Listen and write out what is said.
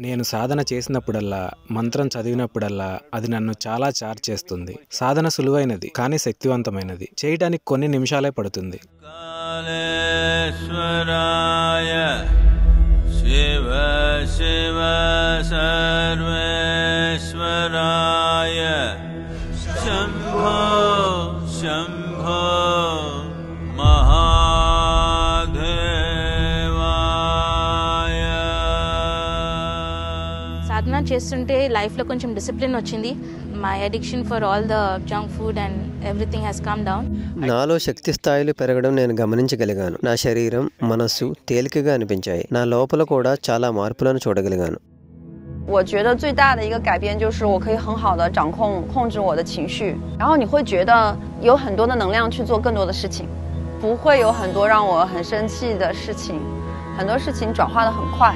నేను సాధన చేసినప్పుడల్లా మంత్రం చదివినప్పుడల్లా అది నన్ను చాలా చార్జ్ చేస్తుంది. సాధన సులువైనది కానీ శక్తివంతమైనది. చేయడానికి కొన్ని నిమిషాలే పడుతుంది. శంభో శంభ సాధన చేస్తుంటే లైఫ్లో కొంచెం డిసిప్లిన్ వచ్చింది my addiction for all the junk food and everything has come down నాలో శక్తి స్థాయిలు పెరగడం నేను గమనించగలిగాను నా శరీరం మనస్సు తేలికగా అనిపించాయి నా లోపల కూడా చాలా మార్పులను చూడగలిగాను 我觉得最大的一个改变就是我可以很好的掌控控制我的情绪，然后你会觉得有很多的能量去做更多的事情，不会有很多让我很生气的事情，很多事情转化的很快。